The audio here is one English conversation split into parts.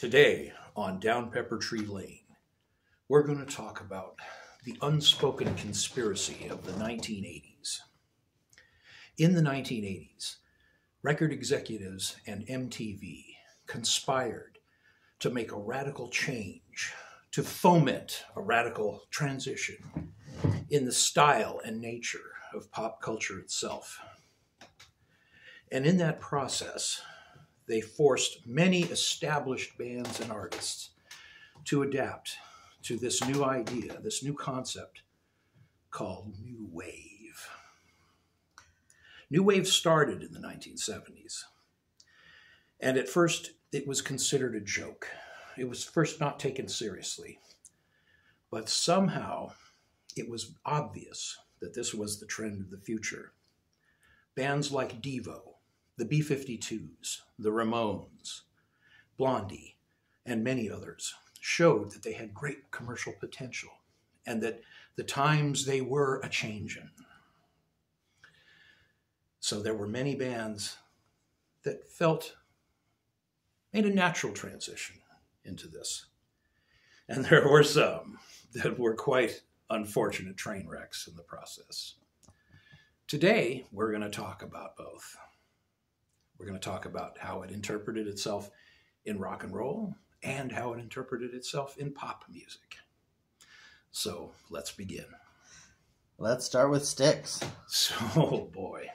Today on Down Pepper Tree Lane, we're going to talk about the unspoken conspiracy of the 1980s. In the 1980s, record executives and MTV conspired to make a radical change, to foment a radical transition in the style and nature of pop culture itself. And in that process, they forced many established bands and artists to adapt to this new idea, this new concept called New Wave. New Wave started in the 1970s. And at first, it was considered a joke. It was first not taken seriously. But somehow, it was obvious that this was the trend of the future. Bands like Devo, the B 52s, the Ramones, Blondie, and many others showed that they had great commercial potential and that the times they were a changin'. So there were many bands that felt made a natural transition into this. And there were some that were quite unfortunate train wrecks in the process. Today, we're going to talk about both. We're going to talk about how it interpreted itself in rock and roll and how it interpreted itself in pop music. So let's begin. Let's start with Styx. So, oh boy.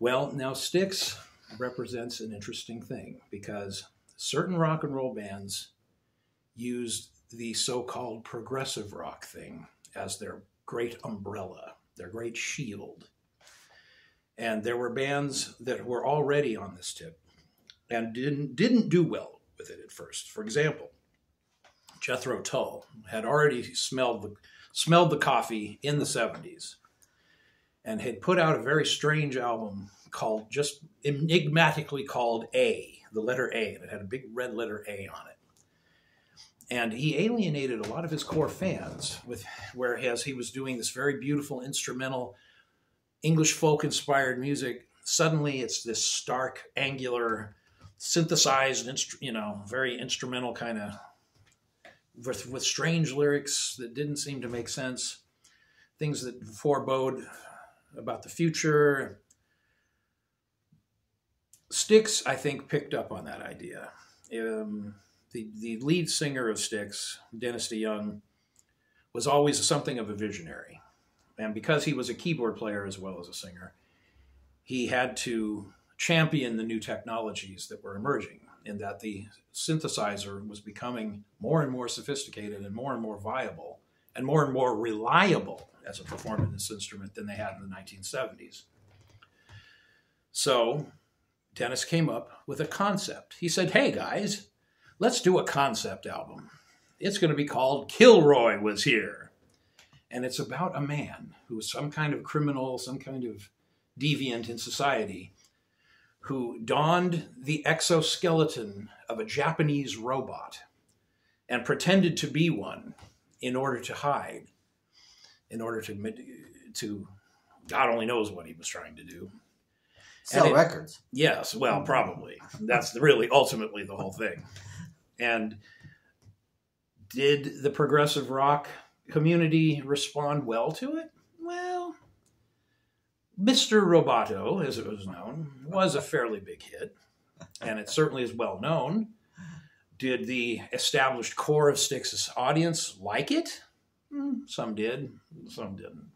Well, now Styx represents an interesting thing because certain rock and roll bands used the so called progressive rock thing as their great umbrella, their great shield and there were bands that were already on this tip and didn't didn't do well with it at first. For example, Jethro Tull had already smelled the smelled the coffee in the 70s and had put out a very strange album called just enigmatically called A, the letter A, and it had a big red letter A on it. And he alienated a lot of his core fans with whereas he was doing this very beautiful instrumental English folk inspired music, suddenly it's this stark, angular, synthesized, you know, very instrumental kind of, with, with strange lyrics that didn't seem to make sense, things that forebode about the future. Styx, I think, picked up on that idea. Um, the, the lead singer of Styx, Dennis DeYoung, was always something of a visionary. And because he was a keyboard player as well as a singer, he had to champion the new technologies that were emerging, in that the synthesizer was becoming more and more sophisticated and more and more viable and more and more reliable as a performance instrument than they had in the 1970s. So Dennis came up with a concept. He said, Hey guys, let's do a concept album. It's going to be called Kilroy Was Here and it's about a man who is some kind of criminal, some kind of deviant in society, who donned the exoskeleton of a Japanese robot and pretended to be one in order to hide, in order to to God only knows what he was trying to do. Sell it, records. Yes, well, mm. probably. That's really ultimately the whole thing. And did the progressive rock community respond well to it? Well, Mr. Roboto, as it was known, was a fairly big hit, and it certainly is well known. Did the established core of Styx's audience like it? Hmm, some did, some didn't.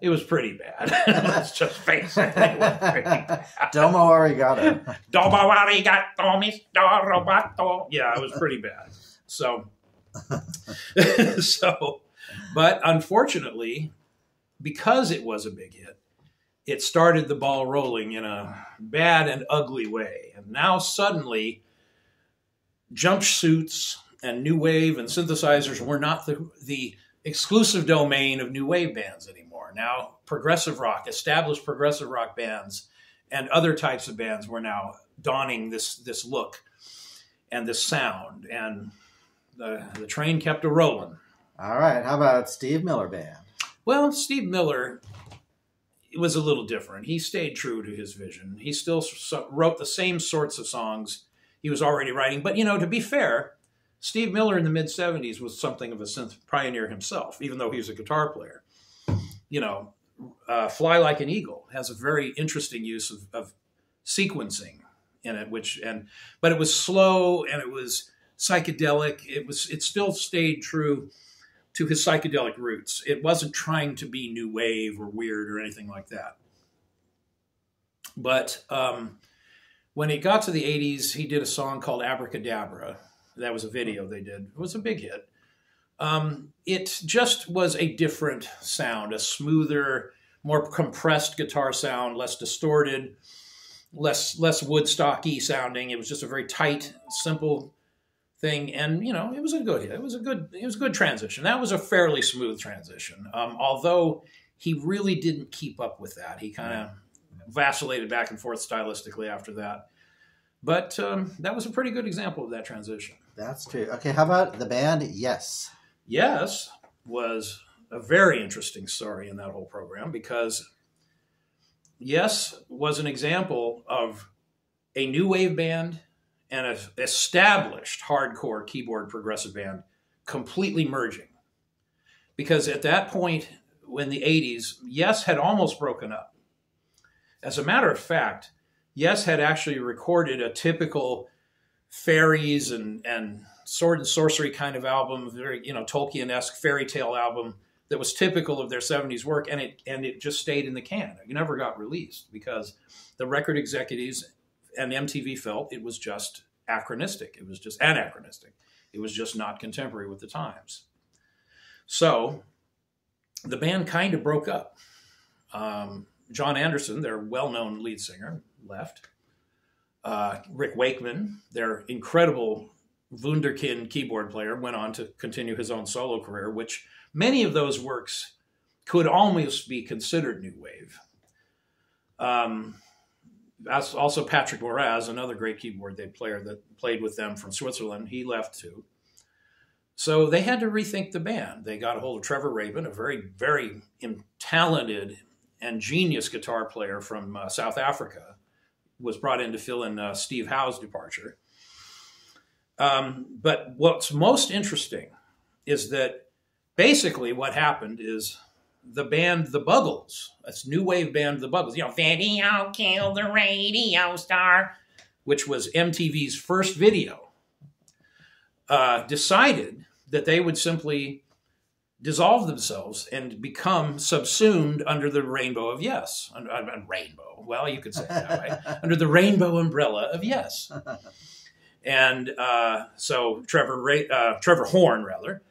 It was pretty bad. Let's just face it. it Domo arigato. Domo arigato, Mr. Roboto. Yeah, it was pretty bad. So, so but unfortunately, because it was a big hit, it started the ball rolling in a bad and ugly way. And now suddenly, jumpsuits and new wave and synthesizers were not the, the exclusive domain of new wave bands anymore. Now, progressive rock, established progressive rock bands, and other types of bands were now donning this this look and this sound, and the the train kept a rolling. All right. How about Steve Miller Band? Well, Steve Miller was a little different. He stayed true to his vision. He still wrote the same sorts of songs he was already writing. But you know, to be fair, Steve Miller in the mid '70s was something of a synth pioneer himself, even though he was a guitar player. You know, uh, "Fly Like an Eagle" has a very interesting use of, of sequencing in it, which and but it was slow and it was psychedelic. It was it still stayed true to his psychedelic roots. It wasn't trying to be new wave or weird or anything like that. But um, when it got to the 80s, he did a song called Abracadabra. That was a video they did. It was a big hit. Um, it just was a different sound, a smoother, more compressed guitar sound, less distorted, less less Woodstocky sounding. It was just a very tight, simple thing, and you know, it was a good it was a good it was a good transition. That was a fairly smooth transition, um, although he really didn't keep up with that. He kind of vacillated back and forth stylistically after that. But um, that was a pretty good example of that transition. That's true. Okay, how about the band? Yes. Yes was a very interesting story in that whole program because Yes was an example of a new wave band and an established hardcore keyboard progressive band completely merging. Because at that point, in the 80s, Yes had almost broken up. As a matter of fact, Yes had actually recorded a typical fairies and, and sword and sorcery kind of album, very, you know, Tolkien esque fairy tale album that was typical of their 70s work and it and it just stayed in the can. It never got released because the record executives and MTV felt it was just anachronistic. It was just anachronistic. It was just not contemporary with the times. So the band kind of broke up. Um, Jon Anderson, their well-known lead singer, left. Uh, Rick Wakeman, their incredible wunderkind keyboard player, went on to continue his own solo career, which many of those works could almost be considered new wave. Um, also, Patrick Moraz, another great keyboard they player that played with them from Switzerland, he left too. So they had to rethink the band. They got a hold of Trevor Rabin, a very, very talented and genius guitar player from uh, South Africa, was brought in to fill in uh, Steve Howe's departure. Um, but what's most interesting is that basically what happened is the band The Buggles, that's new wave band The Buggles, you know, video killed the radio star, which was MTV's first video, uh, decided that they would simply dissolve themselves and become subsumed under the rainbow of yes. Uh, rainbow, well, you could say that way, under the rainbow umbrella of yes. And uh, so Trevor, Ray, uh, Trevor Horn, rather,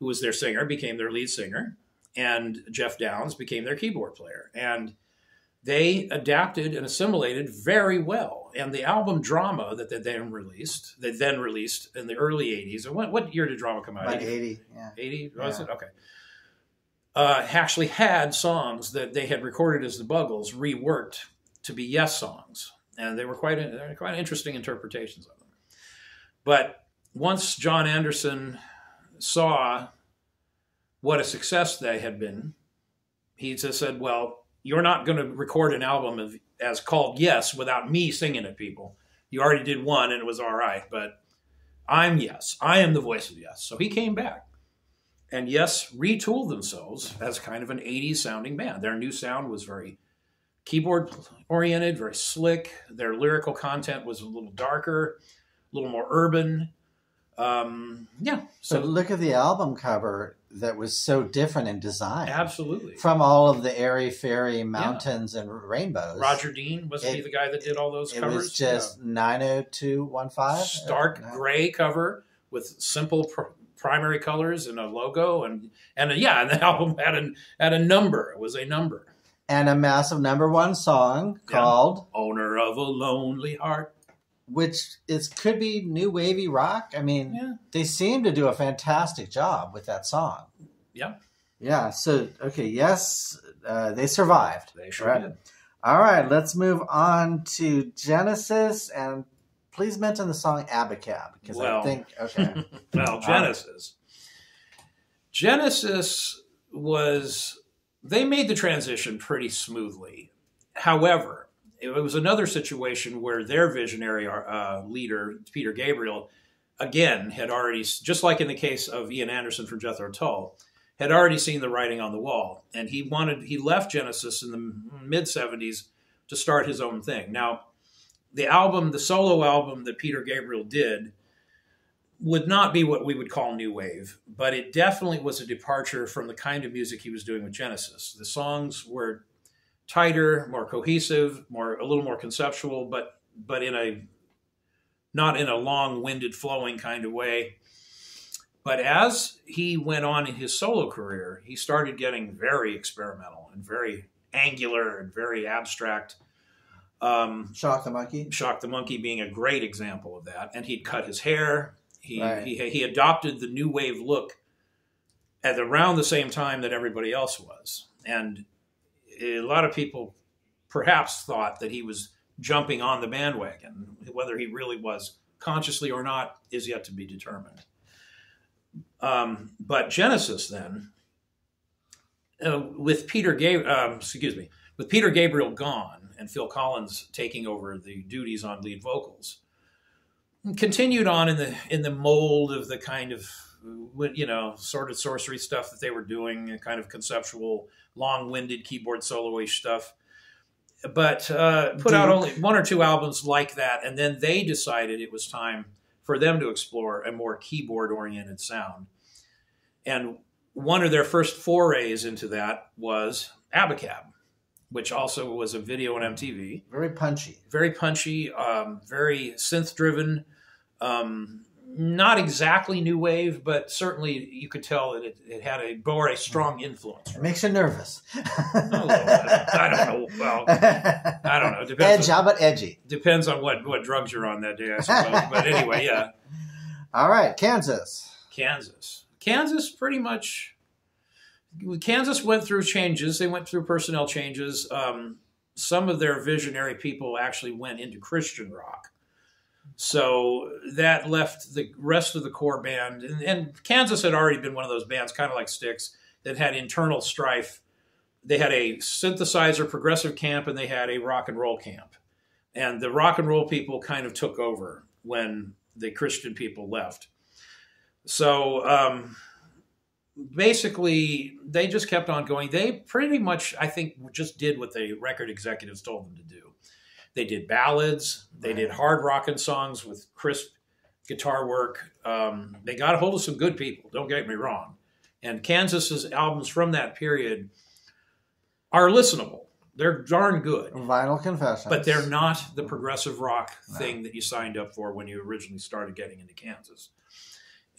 who was their singer, became their lead singer, and Geoff Downes became their keyboard player. And they adapted and assimilated very well. And the album Drama that they then released, they then released in the early 80s. And what, what year did Drama come out? Like 80, yeah. 80, was yeah. it? Okay. Uh, actually had songs that they had recorded as the Buggles reworked to be Yes songs. And they were quite, they were quite interesting interpretations of them. But once Jon Anderson saw what a success they had been, he just said, "Well, you're not going to record an album of, as called Yes without me singing it, people. You already did one and it was all right, but I'm Yes. I am the voice of Yes." So he came back. And Yes retooled themselves as kind of an 80s sounding band. Their new sound was very keyboard oriented, very slick. Their lyrical content was a little darker, a little more urban. Um, yeah. So but look at the album cover that was so different in design. Absolutely. From all of the airy fairy mountains yeah. and rainbows. Roger Dean was he the guy that did all those it covers? It was just nine oh two one five. Stark gray cover with simple pr- primary colors and a logo and and a, yeah, and the album had a had a number. It was a number. And a massive number one song yeah. called "Owner of a Lonely Heart." Which is could be new wavy rock. I mean, yeah. they seem to do a fantastic job with that song. Yeah. Yeah. So okay, yes, uh, they survived. They sure right? did. All right, let's move on to Genesis, and please mention the song Abacab because well, I think okay. well, Genesis. Genesis was they made the transition pretty smoothly. However, it was another situation where their visionary uh, leader, Peter Gabriel, again had already, just like in the case of Ian Anderson from Jethro Tull, had already seen the writing on the wall, and he wanted he left Genesis in the mid '70s to start his own thing. Now, the album, the solo album that Peter Gabriel did, would not be what we would call new wave, but it definitely was a departure from the kind of music he was doing with Genesis. The songs were tighter, more cohesive, more a little more conceptual, but but in a not in a long-winded flowing kind of way. But as he went on in his solo career, he started getting very experimental and very angular and very abstract. Um, Shock the Monkey. Shock the Monkey being a great example of that. And he'd cut his hair. He, right. he, he adopted the new wave look at around the same time that everybody else was. And a lot of people perhaps thought that he was jumping on the bandwagon. Whether he really was consciously or not is yet to be determined. Um, but Genesis then, uh, with Peter Gabriel, um, excuse me, with Peter Gabriel gone and Phil Collins taking over the duties on lead vocals, continued on in the in the mold of the kind of you know sort of sorcery stuff that they were doing, a kind of conceptual, long-winded keyboard soloish stuff. But uh, put Duke. out only one or two albums like that, and then they decided it was time for them to explore a more keyboard oriented sound. And one of their first forays into that was Abacab, which also was a video on MTV. Very punchy. Very punchy, um, very synth driven. Um, not exactly new wave, but certainly you could tell that it, it had a bore a strong influence. It makes you nervous. I don't know. Well, I don't know. Depends Edge, on, how about edgy? Depends on what what drugs you're on that day, I suppose. but anyway, yeah. All right, Kansas. Kansas. Kansas pretty much. Kansas went through changes. They went through personnel changes. Um, some of their visionary people actually went into Christian rock so that left the rest of the core band, and, and, Kansas had already been one of those bands, kind of like Styx, that had internal strife. They had a synthesizer progressive camp and they had a rock and roll camp. And the rock and roll people kind of took over when the Christian people left. So um, basically, they just kept on going. They pretty much, I think, just did what the record executives told them to do. They did ballads. They did hard rocking songs with crisp guitar work. Um, they got a hold of some good people. Don't get me wrong. And Kansas's albums from that period are listenable. They're darn good. Vinyl Confessions. But they're not the progressive rock no. thing that you signed up for when you originally started getting into Kansas.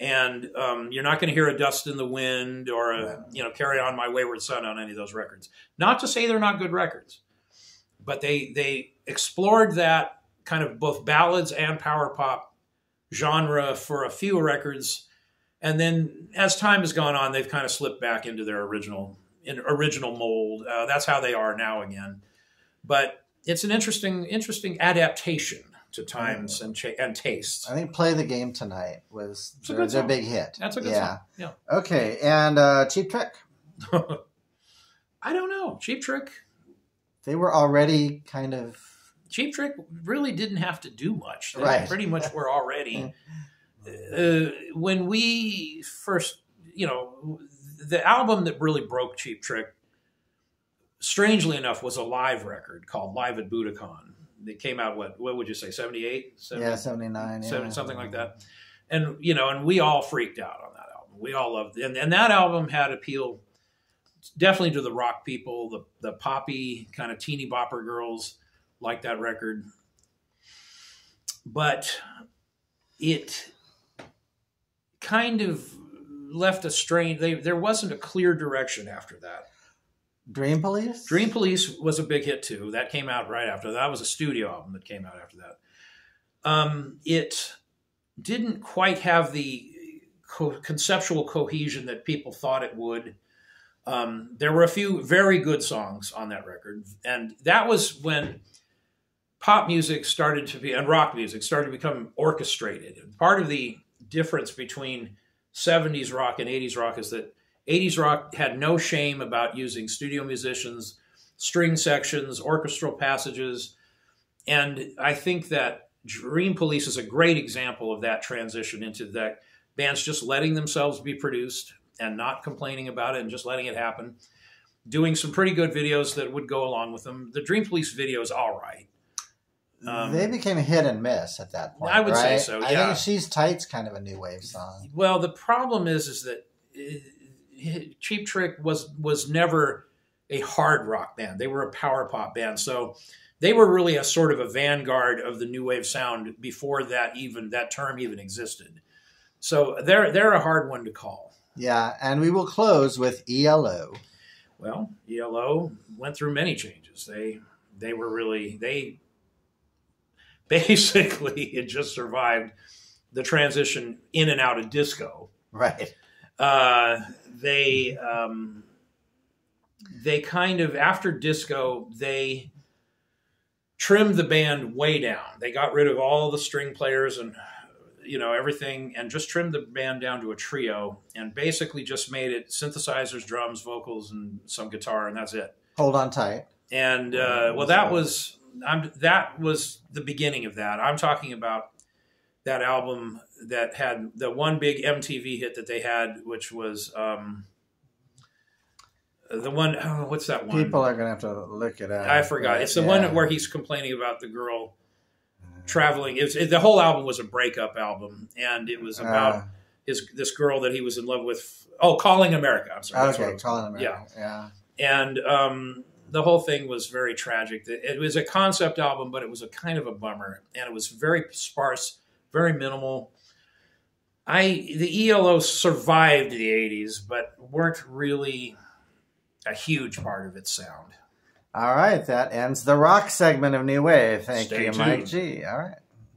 And um, you're not going to hear a Dust in the Wind or a, you know, Carry On My Wayward Son on any of those records. Not to say they're not good records but they they explored that kind of both ballads and power pop genre for a few records, and then as time has gone on, they've kind of slipped back into their original in original mold. Uh, that's how they are now again. But it's an interesting interesting adaptation to times and cha- and tastes. I think "Play the Game Tonight" was their, their big hit. That's a good yeah. song. Yeah. Okay, and uh, Cheap Trick. I don't know. Cheap Trick they were already kind of Cheap Trick really didn't have to do much. They right. pretty much were already. uh, when we first, you know, the album that really broke Cheap Trick, strangely enough, was a live record called Live at Budokan. It came out what? What would you say? 78? yeah, seventy nine. Yeah. something like that. And you know, and we all freaked out on that album. We all loved it, and, and that album had appeal definitely to the rock people, the the poppy kind of teeny bopper girls like that record. But it kind of left a strain. They, there wasn't a clear direction after that. Dream Police? Dream Police was a big hit too. That came out right after that. that was a studio album that came out after that. Um, it didn't quite have the co- conceptual cohesion that people thought it would. Um, there were a few very good songs on that record, and that was when pop music started to be and rock music started to become orchestrated. And part of the difference between 70s rock and 80s rock is that 80s rock had no shame about using studio musicians, string sections, orchestral passages, And I think that Dream Police is a great example of that transition into that bands just letting themselves be produced and not complaining about it and just letting it happen. Doing some pretty good videos that would go along with them. The Dream Police video is all right. Um, they became a hit and miss at that point. I would right? say so. Yeah. I think "She's Tight's" kind of a new wave song. Well, the problem is, is that uh, Cheap Trick was was never a hard rock band. They were a power pop band. So they were really a sort of a vanguard of the new wave sound before that even that term even existed. So they're they're a hard one to call. Yeah, and we will close with ELO. Well, ELO went through many changes. They they were really they basically it just survived the transition in and out of disco. Right. Uh, they um, they kind of after disco they trimmed the band way down. They got rid of all the string players and you know everything and just trimmed the band down to a trio and basically just made it synthesizers, drums, vocals and some guitar and that's it. Hold on tight. And uh, well that was I'm, that was the beginning of that. I'm talking about that album that had the one big MTV hit that they had, which was um, the one. Oh, what's that one? People are gonna have to look it up. I forgot. It's the yeah. one where he's complaining about the girl traveling. It was, it, the whole album was a breakup album, and it was about uh, his this girl that he was in love with. Oh, Calling America. I'm sorry. Okay, Calling America. Yeah, yeah. And um, the whole thing was very tragic. It was a concept album, but it was a kind of a bummer, and it was very sparse, very minimal. I the ELO survived the '80s, but weren't really a huge part of its sound. All right, that ends the rock segment of New Wave. Thank Stay you, tuned. Mike G. All right.